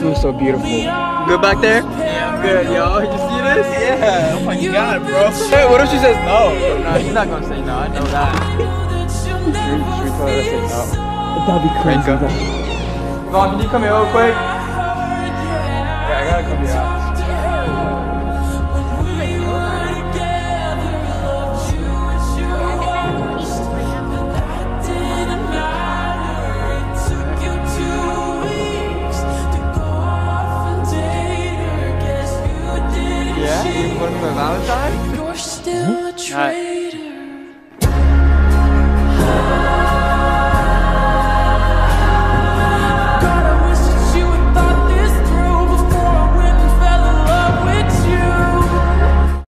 Was so beautiful. Good back there? Yeah, I'm good, yo. You see this? Yeah. Oh my god, bro. Hey, what if she says no? No, she's not gonna say no. I know that. Should we, tell her to say no? That'd be crazy. Vaughn, can you come here real quick? Yeah, I gotta come here. You're still a trail.